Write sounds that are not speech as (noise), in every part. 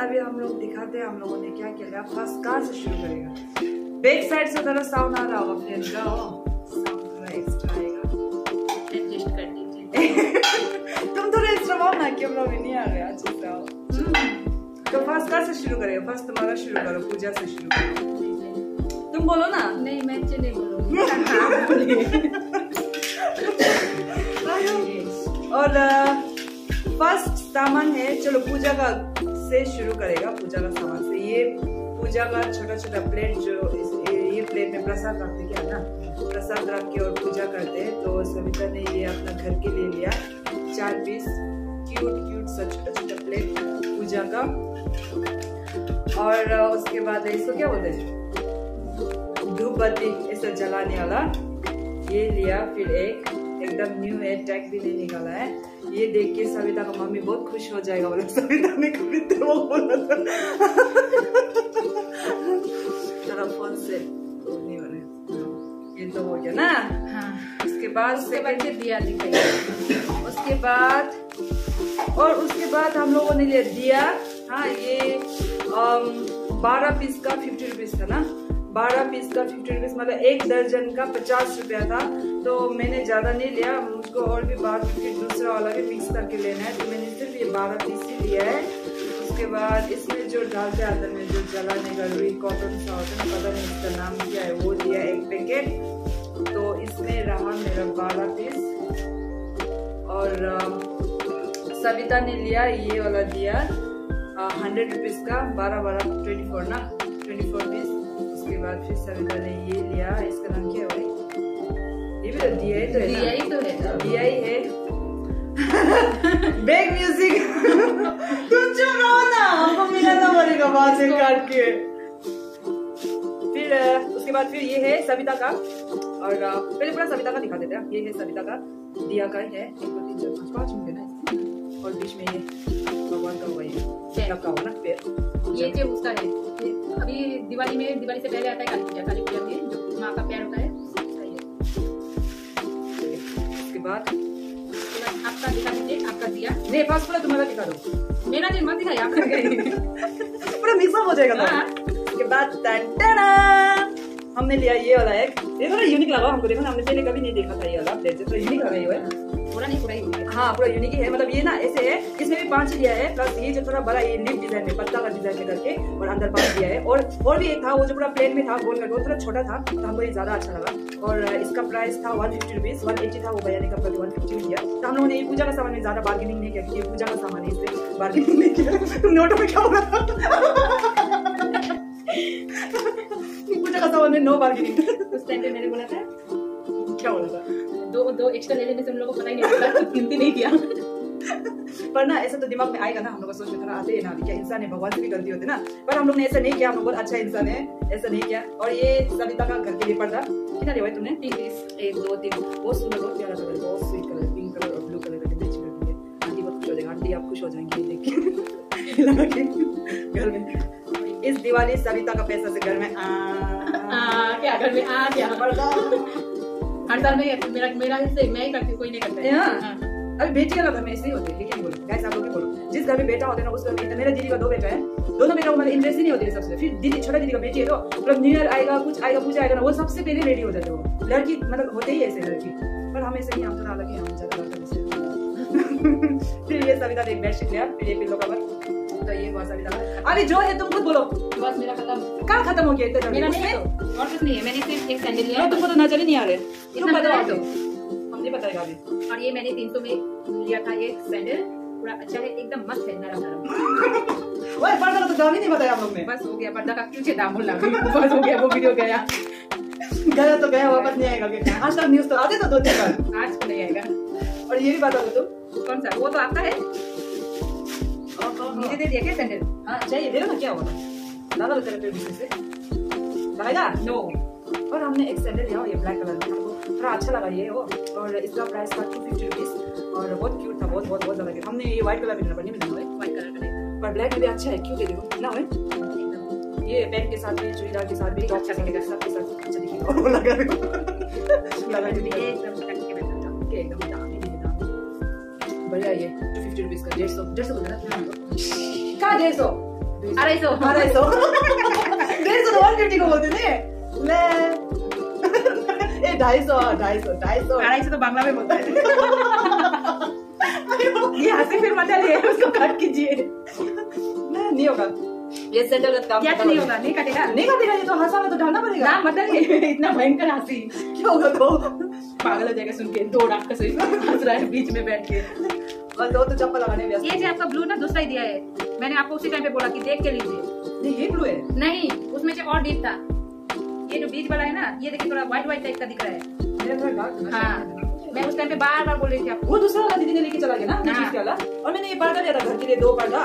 हम लोग दिखाते हैं हम लोगों ने क्या किया। फ़र्स्ट कहाँ से शुरू करेगा। बैक साइड से थोड़ा साउंड आ रहा होगा फ्रेंड का साउंड थोड़ा एक्स्ट्रा आएगा। एडजस्ट कर दीजिए। (laughs) तुम थोड़ा एक्स्ट्रा आओ ना कैमरा में नहीं आ रहा अच्छे से आओ। तो फ़र्स्ट कहाँ से शुरू करेगा फ़र्स्ट तुम्हारा शुरू करो पूजा से शुरू करो। तुम बोलो ना। नहीं मैं नहीं बोलूँगी। (laughs) (laughs) और फ़र्स्ट सामान है चलो पूजा का से शुरू करेगा पूजा का सामान से। ये पूजा का छोटा छोटा प्लेट जो इस, ये प्लेट में प्रसाद रखते क्या ना प्रसाद रख के और पूजा करते हैं तो सविता ने ये अपना घर के लिए लिया। चार पीस क्यूट क्यूट सा छोटा छोटा प्लेट पूजा का। और उसके बाद इसको क्या बोलते हैं? धूप बत्ती ऐसा जलाने वाला। ये लिया फिर एक एकदम न्यू है टैग भी नहीं निकाला है। ये देख के सविता का मम्मी बहुत खुश हो जाएगा। बोले सविता ने कभी तो बोला था। फ़ोन से तो ये तो हो गया ना। हाँ। उसके बाद उसके बाद दिया उसके बाद और उसके बाद हम लोगों ने लिया दिया हाँ ये बारह पीस का फिफ्टी रुपीज़ का ना। बारह पीस का फिफ्टी रुपीज़ मतलब एक दर्जन का पचास रुपया था। तो मैंने ज़्यादा नहीं लिया, मुझको और भी बाद में फिर दूसरा वाला भी मिक्स करके लेना है। तो मैंने सिर्फ़ ये बारह पीस ही लिया है। उसके बाद इसमें जो डालते अंदर में जो जलाने का रुई कॉटन सा होता है, पता नहीं इसका नाम क्या है, वो दिया एक पैकेट तो इसमें रहा मेरा बारह पीस और सविता ने लिया, ये वाला दिया हंड्रेड रुपीज़ का, बारह बारह ट्वेंटी फोर ना? बाद फिर सविता ने ये लिया इसका नाम क्या है ये भी तो दिया ही तो है दिया ही तो है दिया ही है। (laughs) बैक म्यूज़िक (laughs) तुम चुप रहो ना हमको मिलाना पड़ेगा बात से काट के। फिर उसके बाद फिर ये है सविता का। और पहले पूरा सविता का दिखा देते हैं। ये है सविता का। दिया का है। एक दो तीन चार पाँच पाँच मिनट है ना और बीच में ये भगवान का हुआ ये लगा हुआ ना पेड़। ये जो उसका है अभी दिवाली में दिवाली से पहले आता है काली पूजा काली पूजा में जो माँ का प्यार होता है उसके बाद आपका दिखा दीजिए आपका दिया। नहीं बस पूरा तुम्हारा दिखा दो। मेरा नहीं मत दिखाई आपका (laughs) पूरा मिक्सअप हो जाएगा ना हाँ। उसके बाद हमने लिया ये वाला एक। ये थोड़ा यूनिक लगा हमको देखो ना हमने पहले कभी नहीं देखा था ये वाला। प्लेट थोड़ा यूनिक लगा ये पूरा नहीं पूरा ही हाँ। पूरा यूनिक ही। है मतलब ये ना ऐसे है इसमें भी पाँच लिया है प्लस ये जो थोड़ा बड़ा ये लिप डिज़ाइन में पत्ता का डिज़ाइन में करके और अंदर पाँच दिया है। और और भी एक था वो जो पूरा प्लेन में था गोल करके वो थोड़ा छोटा था तो हमको ये ज़्यादा अच्छा लगा। और इसका प्राइस था one fifty rupees one eighty था वो भैया ने कब वन फिफ्टी दिया। तो हम लोगों ने ये पूजा का सामान में ज़्यादा बार्गेनिंग नहीं किया क्योंकि पूजा का सामान है इससे बार्गेनिंग नहीं किया। तुम (laughs) नोटों में क्या हो रहा पूजा सामान में नो बार्गेनिंग उस टाइम पे मैंने बोला था क्या बोला था? दो दो एक्स्ट्रा ले लेने से हम लोग को पता ही नहीं चला तो गिनती नहीं किया। पर ना ऐसा तो दिमाग में आएगा ना हम लोग सोच में थोड़ा आते हैं ना अभी क्या इंसान है भगवान से भी गलती होती है ना। पर हम लोग ने ऐसा नहीं किया हम लोग बहुत अच्छा इंसान है ऐसा नहीं किया। और ये सविता का घर के लिए पर्दा कितना लिया तुमने? तीन पीस एक दो तीन बहुत सुंदर बहुत प्यारा कलर बहुत स्वीट कलर पिंक कलर और ब्लू कलर का कर दिए आंटी बहुत खुश हो जाएगा आंटी आप खुश हो जाएँगे देख (laughs) के घर में। इस दिवाली सविता का पैसा से घर में आ। आ, क्या घर में आ पर्दा हर साल में मेरा मेरा हिस्से मैं ही करती हूँ कोई नहीं करता है। हाँ। अभी बेटी में ऐसे ही होते हैं लेकिन बोलो आप लोग भी बोलो। जिस घर में बेटा होता है ना उस घर में तो मेरा दीदी का दो बेटा है। दोनों को मतलब इंटरेस्ट ही नहीं होती है सबसे। फिर दीदी छोटा दीदी का बेटी है तो मतलब न्यू ईयर आएगा कुछ आएगा पूजा आएगा ना वो सबसे पहले रेडी हो जाते हो लड़की मतलब होते ही ऐसे लड़की। पर हम ऐसे नहीं हम थोड़ा अलग है हम ज़्यादा (laughs) फिर ये सविता एक बेडशीट लिया फिर ये पिल्लो कवर तो ये बहुत का अभी जो है तुम खुद बोलो। बस मेरा खत्म। कहाँ खत्म हो गया इतना मेरा नहीं है तो और कुछ नहीं है मैंने सिर्फ़ एक सैंडल लिया। तुमको तो नज़र ही नहीं आ रहे। तुम बताओ। तो। हम नहीं बताएगा अभी। और ये मैंने तीन सौ में लिया था ये सैंडल पूरा अच्छा है एकदम मस्त है नरम नरम। (laughs) ओए पर्दा तो दाम ही नहीं बताया हम लोग ने। बस हो गया पर्दा का क्यों दाम बोल रहा (laughs) बस हो गया वो वीडियो गया। गया तो गया वापस नहीं आएगा आज तक न्यूज़ तो आते तो दो तीन बार। आज को नहीं आएगा। और ये भी बता दो तुम। कौन सा? वो तो आपका है। मुझे दे दिया क्या सैंडल हाँ चाहिए दे दो ना क्या होगा दादा बता रहे बिज़नेस से। लगाएगा नो और हमने एक सैंडल लिया ये ब्लैक कलर का। हमको थोड़ा अच्छा लगा ये वो। और इसका प्राइस था टू फिफ्टी रुपीज़ और बहुत क्यूट था बहुत बहुत बहुत ज़्यादा हमने ये व्हाइट कलर भी लेना नहीं मिला हुआ व्हाइट कलर का नहीं। पर ब्लैक में भी अच्छा है क्यों दे देखो। ना एकदम ये पेन के साथ भी चूड़ीदार के साथ भी अच्छा अच्छा दिखेगा। दिखेगा। सबके साथ अच्छा दिखेगा। वो लगा रहे लगा एकदम के बढ़िया ये फिफ्टी रुपीज़ का। डेढ़ सौ डेढ़ सौ बोला ना? कहाँ डेढ़ सौ सौ अढ़ाई सौ डेढ़ सौ तो वन फिफ्टी को बोलते थे ले ए ढाई सौ ढाई सौ ढाई सौ तो बांग्ला में बोलता है ये हँसी फिर मज़ा लिए उसको कट कीजिए नहीं नहीं होगा ये सेंटर का काम क्या तो नहीं होगा नहीं कटेगा। नहीं कटेगा ये तो हंसा तो डालना पड़ेगा ना मतलब इतना भयंकर हँसी क्या होगा तो पागल हो जाएगा सुन के दो डाक का सही हंस रहा है बीच में बैठ के और दो तो चप्पल लगाने ये जो आपका ब्लू ना दूसरा ही दिया है। मैंने आपको उसी टाइम पे बोला कि देख के लीजिए। ये ब्लू है। नहीं उसमें से और डीप था। ये जो बीच वाला है ना ये देखिए थोड़ा व्हाइट व्हाइट टाइप का दिख रहा है। डार्क है। हाँ मैं उस टाइम पे बार बार बोल रही थी वो दूसरा वाला दीदी ने लेके चला गया ना हाँ। चीज़ वाला। और मैंने ये पर्दा लिया था घर के लिए दो पर्दा।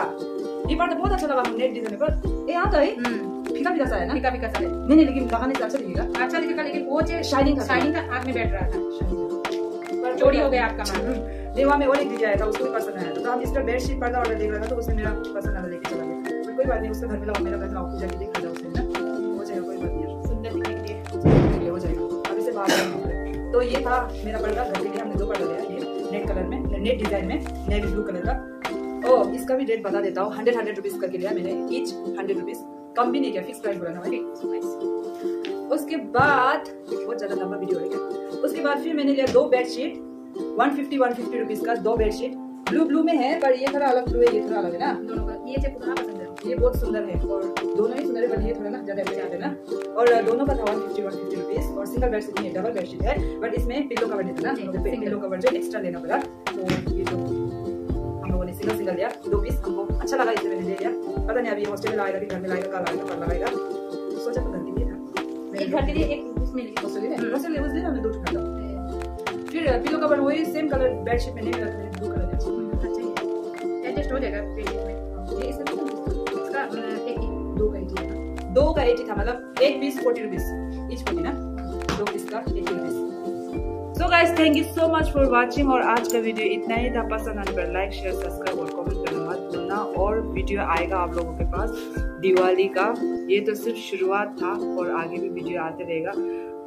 ये पर्दा बहुत अच्छा लगा नेट डिज़ाइन पर। ये आता है हम्म। फीका फीका सा है ना? फिका फिका सा है। नहीं नहीं लेकिन लगाने से अच्छा दिखेगा। अच्छा दिखेगा लेकिन वो जो Shining था। शाइनिंग का आग में बैठ रहा था। पर चोरी हो गया आपका मान देवा में और एक दीदी आया था उसको भी पसंद आया था। तो हम इसका बेडशीट पर्दा ऑर्डर देख रहा था तो उसने मेरा पसंद आया लेके चला गया। पर कोई बात नहीं उसका घर में लाओ मेरा घर में लाओ पूजा के लिए खरीदा उसने ना हो जाएगा कोई बात नहीं। सुंदर दिखेंगे। हो जाएगा। अब इसे बाहर तो ये था मेरा पर्दा घर के लिए हमने दो पर्दा लिया ये नेट कलर में नेट डिज़ाइन में नेवी ब्लू कलर का। ओ इसका भी रेट बता देता हूँ। हंड्रेड हंड्रेड रुपीज़ करके लिया मैंने ईच हंड्रेड रुपीज़ कम भी नहीं किया फिक्स प्राइस बोला ना मैंने। उसके बाद बहुत ज़्यादा लंबा वीडियो हो गया उसके बाद फिर मैंने लिया दो बेडशीट 150 150 रुपीज़ का दो बेडशीट ब्लू ब्लू में है पर ये थोड़ा अलग ब्लू है ये थोड़ा अलग है ना? दोनों का ये जो पुराना पसंद है। ये बहुत सुंदर है और दोनों ही सुंदर है पर ये थोड़ा ना ज़्यादा अच्छा है ना? और दोनों का था one fifty one fifty rupees और सिंगल बेडशीट नहीं है डबल बेडशीट है बट इसमें पिलो कवर था ना? तो। पिलो कवर जो एक्स्ट्रा लेना पड़ा। तो ये जो हम लोगों ने सिंगल सिंगल लिया। दो पीस हमको अच्छा लगा इसलिए मैंने ले लिया। पता नहीं अभी हॉस्टल में लाएगा कि घर में लाएगा कल आएगा कल लगाएगा सोचा तो घर के लिए था। एक घर के लिए एक उसमें लिखा। हॉस्टल हम्म। हॉस्टल में उस दिन हमने दो ठंडा फिर पिलो कवर वही सेम कलर बेडशीट में नहीं मिला था ब्लू कलर एडजस्ट हो जाएगा था दो का एटी था मतलब एक piece forty rupees each forty ना, दो पीस का eighty rupees so guys thank you so much for watching और आज का वीडियो इतना ही था। पसंद आने पर लाइक शेयर सब्सक्राइब और कमेंट करना मत और वीडियो आएगा आप लोगों के पास दिवाली का। ये तो सिर्फ़ शुरुआत था और आगे भी वीडियो आते रहेगा।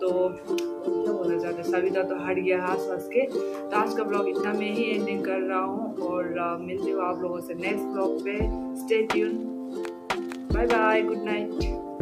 तो क्या बोलना चाहते हैं? सविता तो हट गया हंस हंस के। तो आज का ब्लॉग इतना मैं ही एंडिंग कर रहा हूँ और मिलती हूँ आप लोगों से नेक्स्ट ब्लॉग पे। Stay tune bye bye good night